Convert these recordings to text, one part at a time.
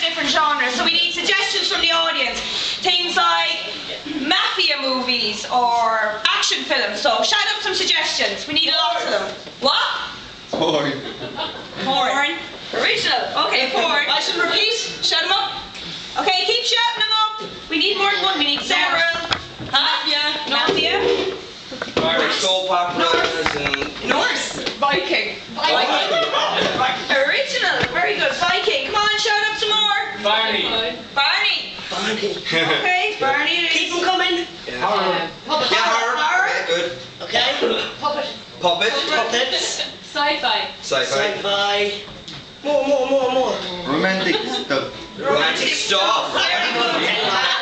of different genres, so we need suggestions from the audience. Things like mafia movies or action films. So shout out some suggestions. We need a lot of them. What? Porn. Porn. Original. Okay, porn. I should repeat. Shut them up. Okay, keep shouting them up. We need more than one. We need several. Mafia. Mafia. Irish soap operas and Norse. Viking. Original. Barney. Barney. Barney. Okay, Barney. Keep them coming. yeah, uh, horror. Yeah, good. Okay. Puppet. Puppet. Puppets. Sci-fi. Sci-fi. Sci-fi. More, more, more, more. Romantic stuff. Romantic stuff.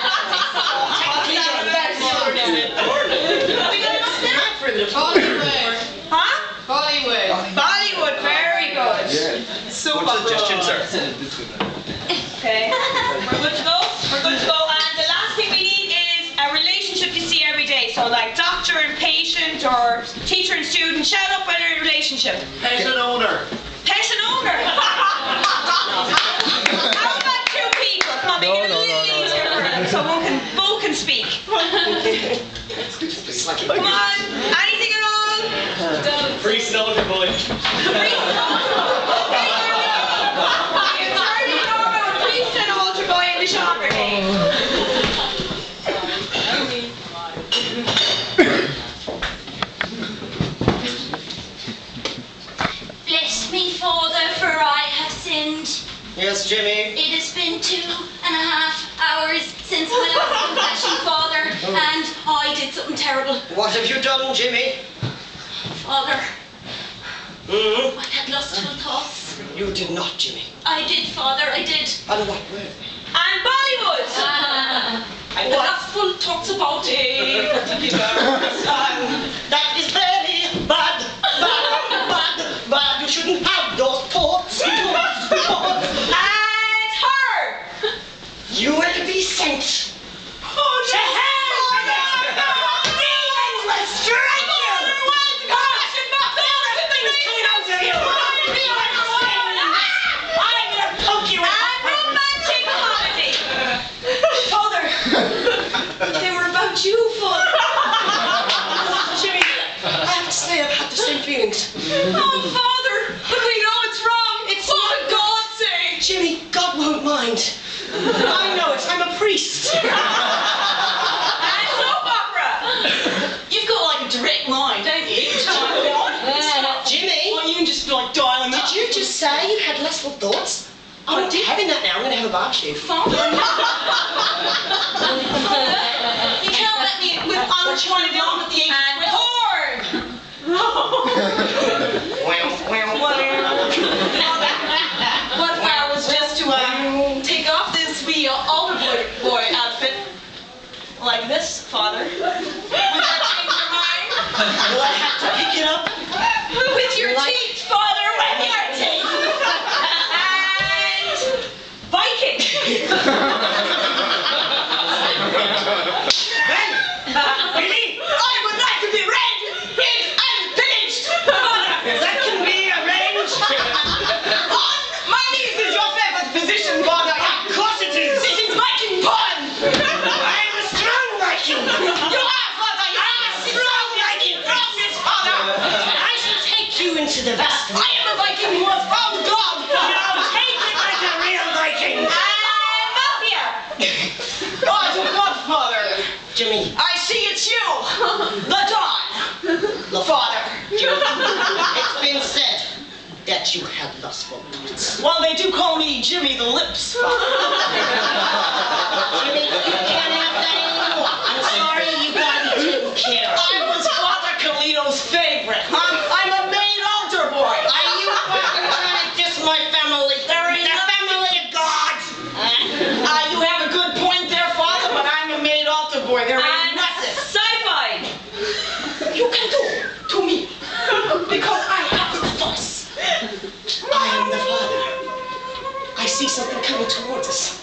Bollywood. Huh? Bollywood. Bollywood. Very good. Yeah. Soap Good opera. suggestions, sir. Okay. We're good to go. We're good to go. And the last thing we need is a relationship you see every day. So like doctor and patient or teacher and student. Shout out about a relationship. Patient owner. Patient owner. How about two people? Come on, make it a little easier for them so both can, both can speak. Come on. Anything at all? Priest and boy. Priest and altar. Okay, it's already normal. Priest and altar boy in the genre game. Bless me, Father, for I have sinned. Yes, Jimmy. It has been two and a half hours since my last confession, Father, and I did something terrible. What have you done, Jimmy? Father, hmm I had lustful thoughts. You did not, Jimmy. I did, Father, I did. And what were they? And Bollywood. And the lustful talks about a particular person. That I've had the same feelings. Oh, Father, but we know it's wrong. It's for. God's sake. Jimmy, God won't mind. I know it. I'm a priest. and soap opera. You've got like a direct line, don't you? Uh-huh. Jimmy. Well, you can just be like dial did you just say you had lustful thoughts? I'm did. having that now. I'm going to have a bar shoe. Father. you can't let me. I'm trying to be on with the. And, this, Father? Would that change your mind? Will I have to pick it up? With your teeth, Father, the vast. I am a Viking who was found oh, God. Now take it like a real Viking. And mafia. God, Godfather. Jimmy, I see it's you, the Don, the Father. it's been said that you had lustful thoughts. Well, they do call me Jimmy the Lips. Jimmy, you can't coming towards us.